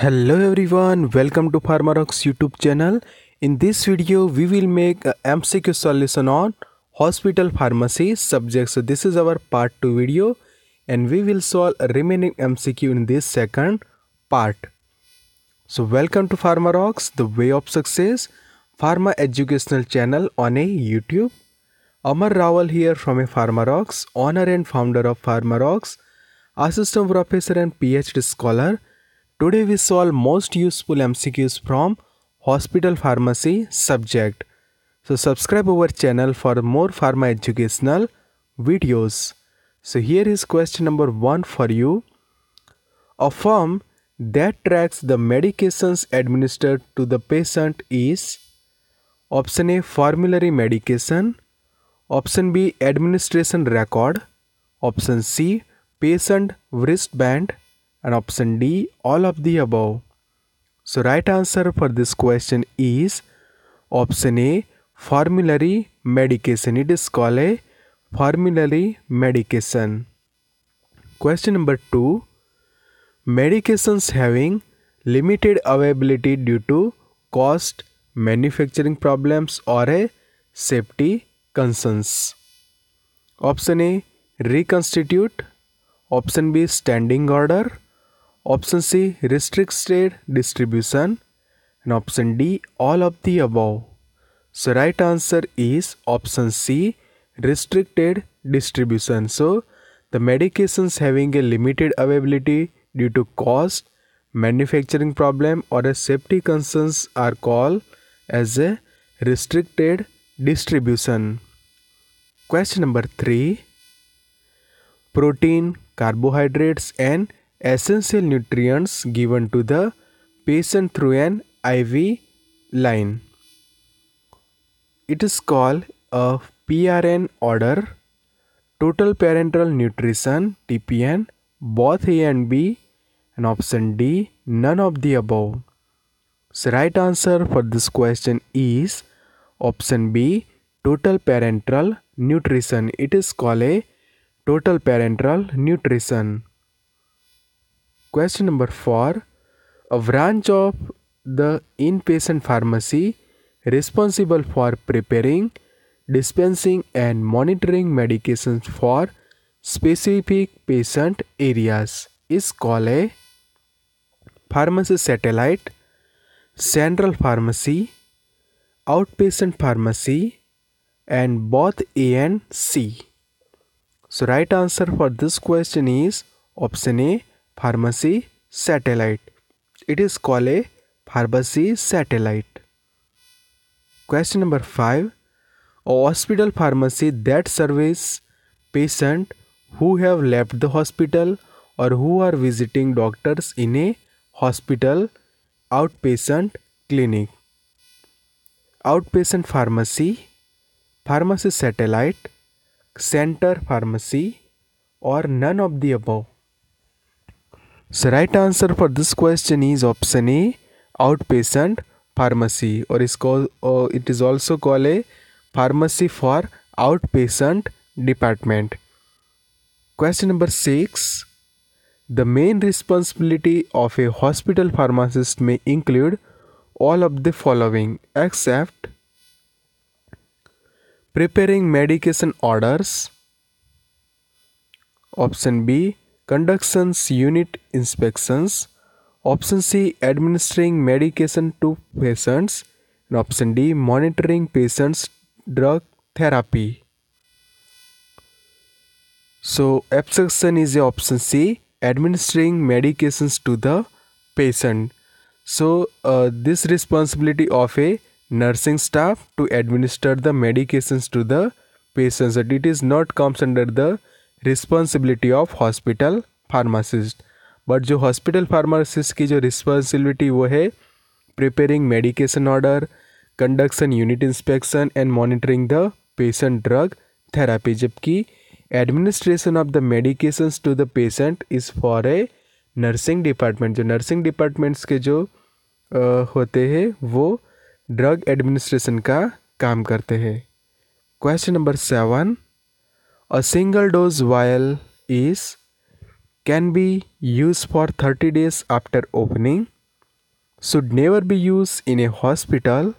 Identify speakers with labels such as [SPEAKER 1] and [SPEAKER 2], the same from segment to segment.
[SPEAKER 1] Hello everyone, welcome to Pharmarocks YouTube channel. In this video, we will make a MCQ solution on hospital pharmacy subject. So this is our part 2 video and we will solve remaining MCQ in this second part. So welcome to Pharmarocks, the way of success, pharma educational channel on a YouTube. Amar Raval here from a Pharmarocks, owner and founder of Pharmarocks, assistant professor and PhD scholar Today we solve most useful MCQs from hospital pharmacy subject. So subscribe our channel for more pharma educational videos. So here is question number 1 for you. A firm that tracks the medications administered to the patient is option A formulary medication, option B administration record, option C patient wristband, and option D all of the above. So right answer for this question is option A formulary medication. It is called a formulary medication. Question number 2 medications having limited availability due to cost manufacturing problems or a safety concerns. Option A reconstitute, option B standing order, Option C restricted distribution and option D all of the above. So right answer is option C restricted distribution. So the medications having a limited availability due to cost, manufacturing problem or a safety concerns are called as a restricted distribution. Question number 3 Protein, carbohydrates and essential nutrients given to the patient through an IV line. It is called a PRN order, total parenteral nutrition TPN, both A and B, and option D, none of the above. So right answer for this question is option B, total parenteral nutrition. It is called a total parenteral nutrition. Question number 4 A branch of the inpatient pharmacy responsible for preparing, dispensing, and monitoring medications for specific patient areas is called a pharmacy satellite, central pharmacy, outpatient pharmacy, and both A and C. So, right answer for this question is option A pharmacy satellite it is call a pharmacy satellite question number five a hospital pharmacy that service patient who have left the hospital or who are visiting doctors in a hospital outpatient clinic outpatient pharmacy pharmacy satellite centre pharmacy or none of the above So right answer for this question is option A outpatient pharmacy or is called or it is also called a pharmacy for outpatient department. Question number 6 The main responsibility of a hospital pharmacist may include all of the following except preparing medication orders option B conductions unit inspections option c administering medication to patients and option d monitoring patients drug therapy. So f section is the option c administering medications to the patient. So uh, this responsibility of a nursing staff to administer the medications to the patients that it is not comes under the responsibility of hospital pharmacist but जो hospital pharmacist की जो responsibility वो है preparing medication order conduction unit inspection and monitoring the patient drug therapy जबकि administration of the medications to the patient is for a nursing department जो nursing departments के जो आ, होते हैं वो ड्रग एडमिनिस्ट्रेशन का काम करते हैं। Question number seven A single dose vial is can be used for 30 days after opening. should never be used in a hospital.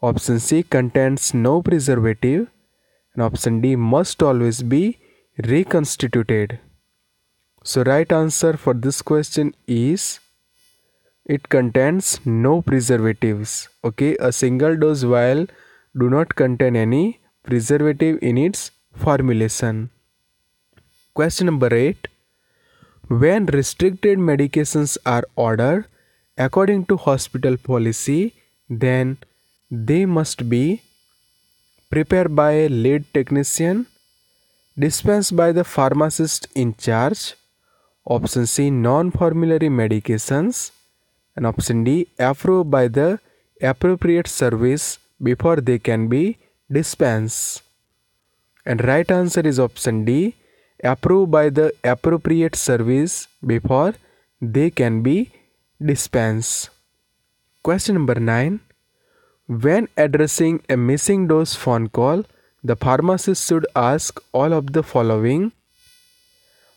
[SPEAKER 1] Option C contains no preservative. And option D must always be reconstituted. So right answer for this question is it contains no preservatives. Okay, a single dose vial do not contain any preservative in its formulation. Question number 8. When restricted medications are ordered according to hospital policy, then they must be prepared by a lead technician, dispensed by the pharmacist in charge, option C non-formulary medications, and option D approved by the appropriate service before they can be dispensed. And right answer is option D approved by the appropriate service before they can be dispensed. Question number 9 when addressing a missing dose phone call, the pharmacist should ask all of the following.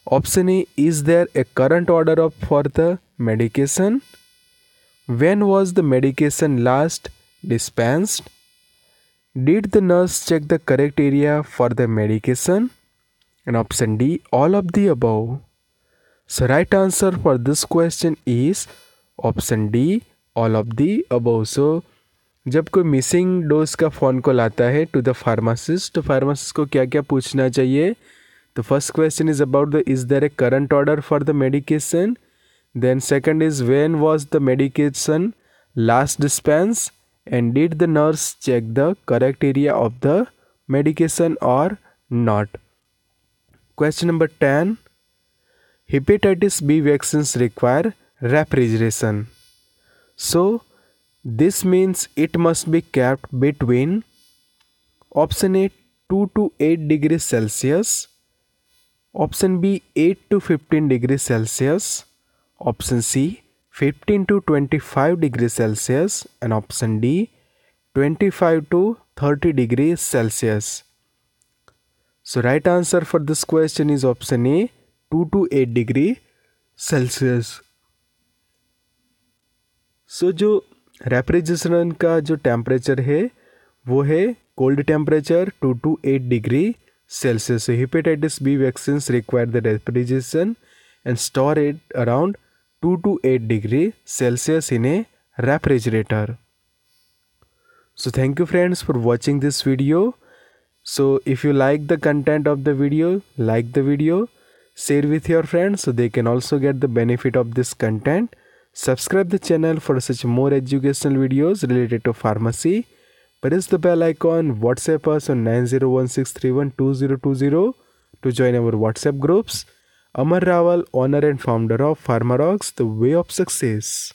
[SPEAKER 1] Option A Is there a current order of for the medication? When was the medication last dispensed? Did the nurse check the correct area for the medication? And option D All of the above. So right answer for this question is option D all of the above. So जब कोई missing dose का phone call आता है to the pharmacist तो pharmacist को क्या क्या पूछना चाहिए तो first question is about the is there a current order for the medication then second is when was the medication last dispense and did the nurse check the correct area of the medication or not? Question number 10 Hepatitis B vaccines require refrigeration. So, this means it must be kept between option A 2 to 8 degrees Celsius, option B 8 to 15 degrees Celsius, option C 15 to 25 degrees Celsius and option D 25 to 30 degrees Celsius. So right answer for this question is option A 2 to 8 degree Celsius. So जो refrigeration का जो temperature है वो है cold temperature two to eight degree Celsius hepatitis B vaccine require the refrigeration and store it around 2 to 8 degree Celsius in a refrigerator. So thank you friends for watching this video. So if you like the content of the video, like the video, share with your friends so they can also get the benefit of this content. Subscribe the channel for such more educational videos related to pharmacy. Press the bell icon, WhatsApp us on 9016312020 to join our WhatsApp groups. Amar Raval, owner and founder of Pharmarocks, the way of success.